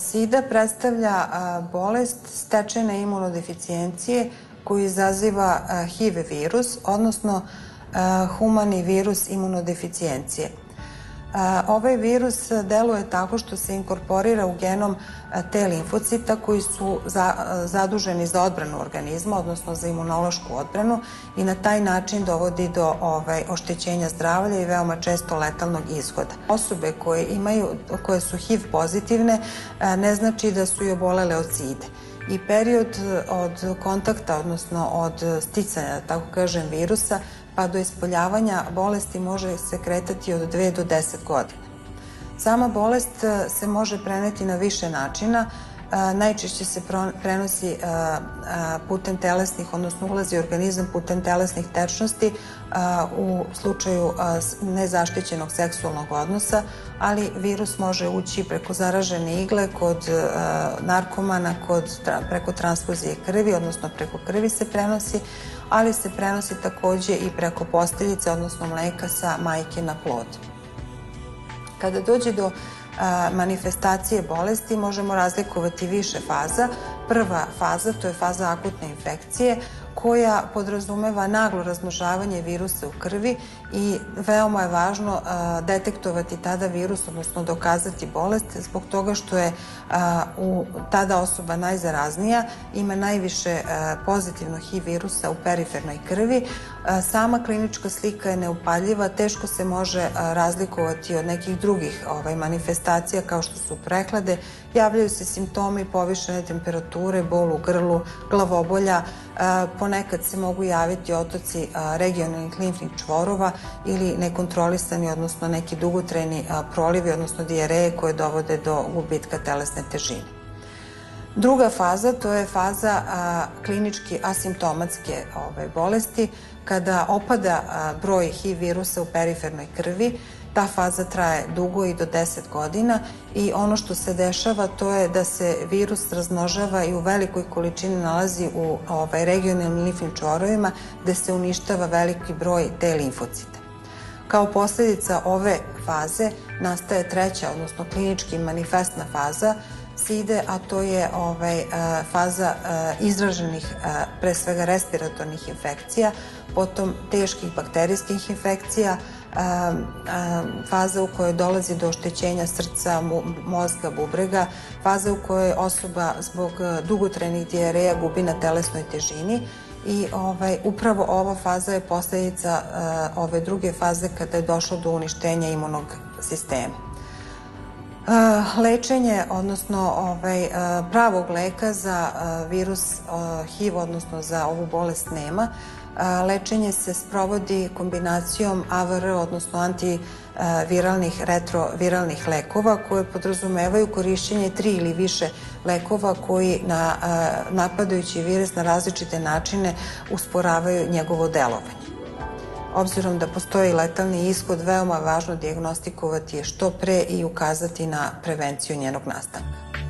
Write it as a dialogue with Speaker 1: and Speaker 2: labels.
Speaker 1: SIDA predstavlja bolest stečene imunodeficijencije koju izaziva HIV virus, odnosno humani virus imunodeficijencije. Ovaj virus deluje tako što se inkorporira u genom te limfocita koji su za, zaduženi za odbranu organizma, odnosno za imunološku odbranu i na taj način dovodi do ovaj, oštećenja zdravlja i veoma često letalnog ishoda. Osobe koje, imaju, koje su HIV pozitivne ne znači da su i obolele od SIDE i period od kontakta, odnosno od sticanja, tako kažem, virusa pa do ispoljavanja bolesti može se kretati od 2 do 10 godina. Sama bolest e, se može preneti na više načina, e, najčešće se prenosi putem telesnih, odnosno ulazi u organizam putem telesnih tečnosti u slučaju nezaštićenog seksualnog odnosa, ali virus može ući preko zaražene igle kod narkomana, kod, preko transfuzije krvi, odnosno preko krvi se prenosi, ali se prenosi takođe i preko posteljice, odnosno mleka sa majke na plod. Kada dođe do a, manifestacije bolesti možemo razlikovati više faza. Prva faza, to je faza akutne infekcije, koja podrazumeva naglo razmnožavanje virusa u krvi i veoma je važno detektovati tada virus, odnosno dokazati bolest zbog toga što je u, tada osoba najzaraznija, ima najviše pozitivno HIV virusa u perifernoj krvi. Sama klinička slika je neupaljiva, teško se može razlikovati od nekih drugih ovaj, manifestacija kao što su prehlade, javljaju se simptomi povišene temperature, bol u grlu, glavobolja, ponekad se mogu javiti otoci regionalnih limfnih čvorova ili nekontrolisani, odnosno neki dugotreni prolivi, odnosno dijareje koje dovode do gubitka telesne težine. Druga faza, to je faza klinički asimptomatske ove, bolesti, kada opada broj HIV virusa u perifernoj krvi, Ta faza traje dugo i do 10 godina i ono što se dešava to je da se virus razmnožava i u velikoj količini nalazi u ovaj, regionalnim limfnim čvorovima gde se uništava veliki broj te limfocita. Kao posledica ove faze nastaje treća, odnosno klinički manifestna faza SIDE, a to je ovaj, eh, faza eh, izraženih, eh, pre svega respiratornih infekcija, potom teških bakterijskih infekcija, a, a, faza u kojoj dolazi do oštećenja srca, mozga, bubrega, faza u kojoj osoba zbog dugotrenih dijareja gubi na telesnoj težini i ovaj, upravo ova faza je posledica uh, ove druge faze kada je došlo do uništenja imunog sistema. Lečenje, odnosno ovaj, pravog leka za virus HIV, odnosno za ovu bolest nema. Lečenje se sprovodi kombinacijom AVR, odnosno antiviralnih, retroviralnih lekova koje podrazumevaju korišćenje tri ili više lekova koji na, napadajući virus na različite načine usporavaju njegovo delovanje. Obzirom da postoji letalni ishod, veoma važno diagnostikovati je što pre i ukazati na prevenciju njenog nastanka.